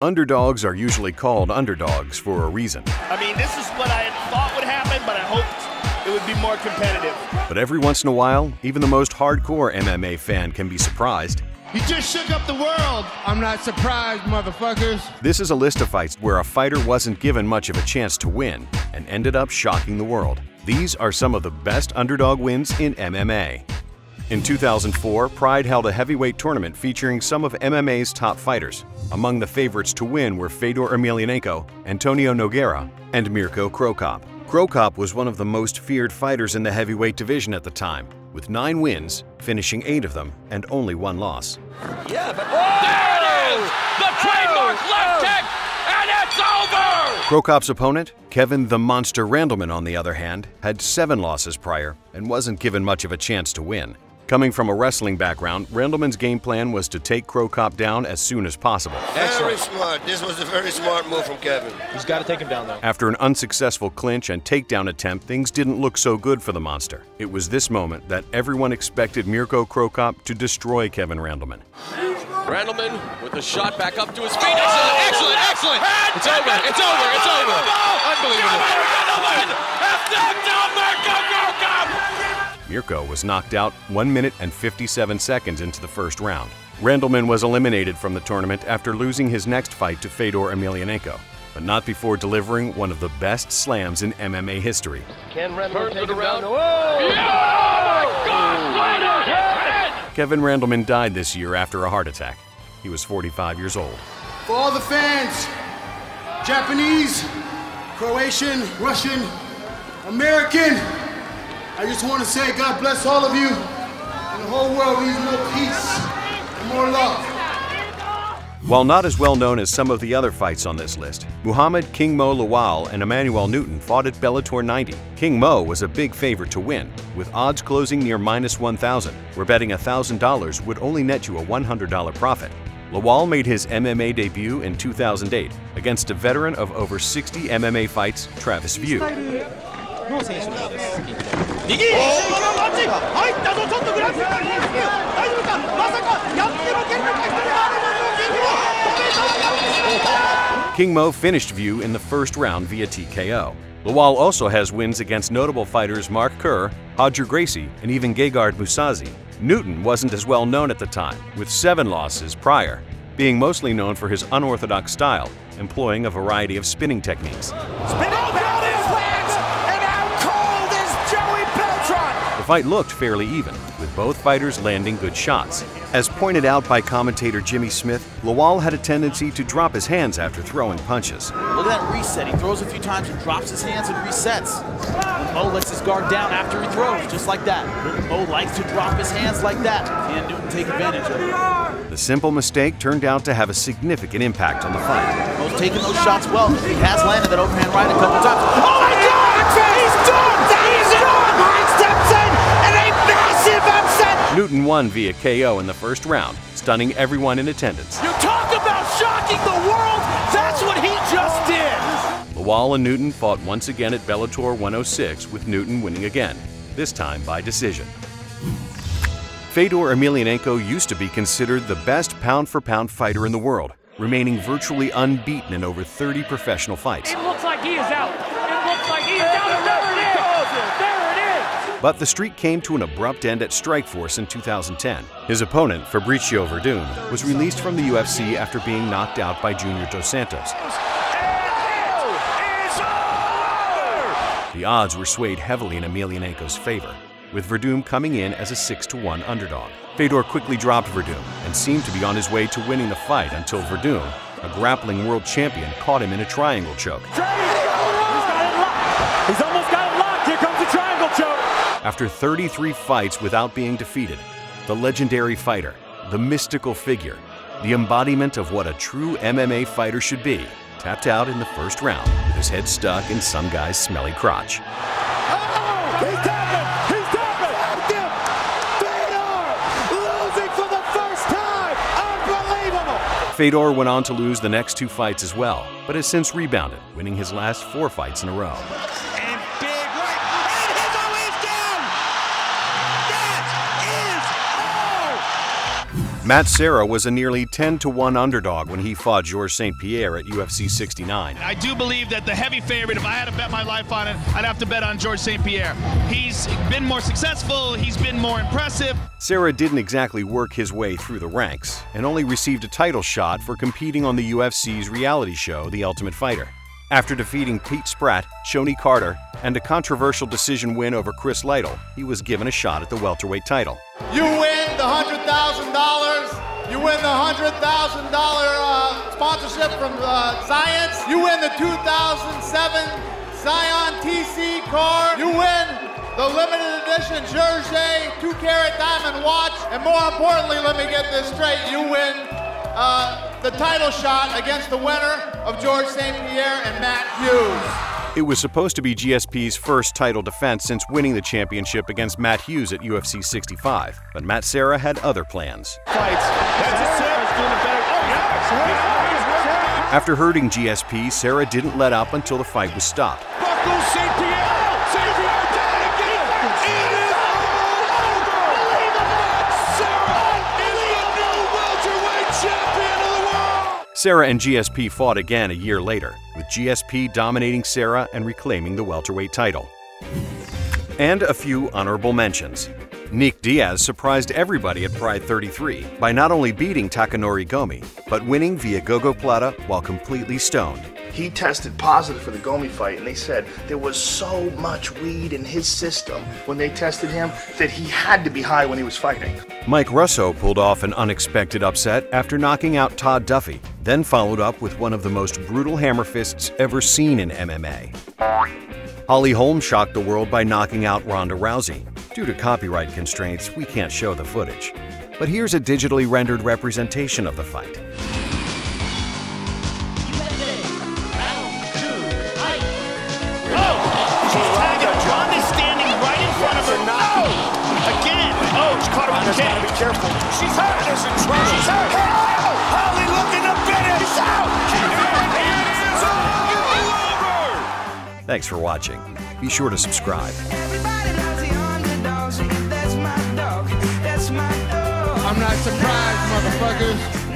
Underdogs are usually called underdogs for a reason. I mean, this is what I thought would happen, but I hoped it would be more competitive. But every once in a while, even the most hardcore MMA fan can be surprised. You just shook up the world. I'm not surprised, motherfuckers. This is a list of fights where a fighter wasn't given much of a chance to win and ended up shocking the world. These are some of the best underdog wins in MMA. In 2004, Pride held a heavyweight tournament featuring some of MMA's top fighters. Among the favorites to win were Fedor Emelianenko, Antonio Nogueira, and Mirko Cro Cop. Cro Cop was one of the most feared fighters in the heavyweight division at the time, with nine wins, finishing eight of them, and only one loss. Yeah, but oh! there it is! The oh! trademark left oh! kick, and it's over! Cro Cop's opponent, Kevin the Monster Randleman, on the other hand, had seven losses prior and wasn't given much of a chance to win. Coming from a wrestling background, Randleman's game plan was to take Cro Cop down as soon as possible. Very smart. This was a very smart move from Kevin. He's got to take him down, though. After an unsuccessful clinch and takedown attempt, things didn't look so good for the monster. It was this moment that everyone expected Mirko Cro Cop to destroy Kevin Randleman. Randleman with a shot back up to his feet. Excellent, excellent, excellent. It's over, it's over, it's over. Unbelievable. Randleman has knocked out Mirko Cro Cop! Mirko was knocked out 1 minute and 57 seconds into the first round. Randleman was eliminated from the tournament after losing his next fight to Fedor Emelianenko, but not before delivering one of the best slams in MMA history. Can Randleman take him down? Kevin Randleman died this year after a heart attack. He was 45 years old. For all the fans, Japanese, Croatian, Russian, American, I just want to say God bless all of you. And the whole world needs more peace and more love. While not as well known as some of the other fights on this list, Muhammad King Mo Lawal and Emanuel Newton fought at Bellator 90. King Mo was a big favorite to win, with odds closing near minus 1,000, where betting $1,000 would only net you a $100 profit. Lawal made his MMA debut in 2008 against a veteran of over 60 MMA fights, Travis Wiuff. King Mo finished Wiuff in the first round via TKO. Lawal also has wins against notable fighters Mark Kerr, Roger Gracie, and even Gegard Mousasi. Newton wasn't as well known at the time, with seven losses prior, being mostly known for his unorthodox style, employing a variety of spinning techniques. Spinning fight looked fairly even, with both fighters landing good shots. As pointed out by commentator Jimmy Smith, Lawal had a tendency to drop his hands after throwing punches. Look at that reset. He throws a few times and drops his hands and resets. Mo lets his guard down after he throws, just like that. Mo likes to drop his hands like that. Can Newton take advantage of it? The simple mistake turned out to have a significant impact on the fight. Mo's taking those shots well. He has landed that overhand right a couple times. Newton won via KO in the first round, stunning everyone in attendance. You talk about shocking the world. That's what he just did. Lawal and Newton fought once again at Bellator 106, with Newton winning again, this time by decision. Fedor Emelianenko used to be considered the best pound-for-pound fighter in the world, remaining virtually unbeaten in over 30 professional fights. It looks like he is out. It looks like he is out. And there it is. There it is. But the streak came to an abrupt end at Strikeforce in 2010. His opponent, Fabricio Werdum, was released from the UFC after being knocked out by Junior Dos Santos. The odds were swayed heavily in Emelianenko's favor, with Werdum coming in as a 6-1 underdog. Fedor quickly dropped Werdum and seemed to be on his way to winning the fight until Werdum, a grappling world champion, caught him in a triangle choke. After 33 fights without being defeated, the legendary fighter, the mystical figure, the embodiment of what a true MMA fighter should be, tapped out in the first round with his head stuck in some guy's smelly crotch. Oh, he's tapping. He's tapping. Fedor losing for the first time. Unbelievable. Fedor went on to lose the next two fights as well, but has since rebounded, winning his last four fights in a row. Matt Serra was a nearly 10 to 1 underdog when he fought Georges St. Pierre at UFC 69. I do believe that the heavy favorite, if I had to bet my life on it, I'd have to bet on Georges St. Pierre. He's been more successful, he's been more impressive. Serra didn't exactly work his way through the ranks and only received a title shot for competing on the UFC's reality show, The Ultimate Fighter. After defeating Pete Spratt, Shonie Carter, and a controversial decision win over Chris Lytle, he was given a shot at the welterweight title. You win the $100,000. You win the $100,000 uh, sponsorship from uh, Xyience. You win the 2007 Scion tC car. You win the limited edition Jersey 2 carat diamond watch. And more importantly, let me get this straight, you win uh, the title shot against the winner of Georges St. Pierre and Matt Hughes. It was supposed to be GSP's first title defense since winning the championship against Matt Hughes at UFC 65, but Matt Serra had other plans. After hurting GSP, Serra didn't let up until the fight was stopped. Serra and GSP fought again a year later, with GSP dominating Serra and reclaiming the welterweight title. And a few honorable mentions. Nick Diaz surprised everybody at Pride 33 by not only beating Takanori Gomi, but winning via gogoplata while completely stoned. He tested positive for the Gomi fight, and they said there was so much weed in his system when they tested him that he had to be high when he was fighting. Mike Russow pulled off an unexpected upset after knocking out Todd Duffy, then followed up with one of the most brutal hammer fists ever seen in MMA. Holly Holm shocked the world by knocking out Ronda Rousey. Due to copyright constraints, we can't show the footage. But here's a digitally rendered representation of the fight. Ronda's got to be careful. She's hurt. She's in trouble. She's hurt. Oh, Holly looking to finish. She's out. It is over. Thanks for watching. Be sure to subscribe. I'm not surprised, motherfuckers.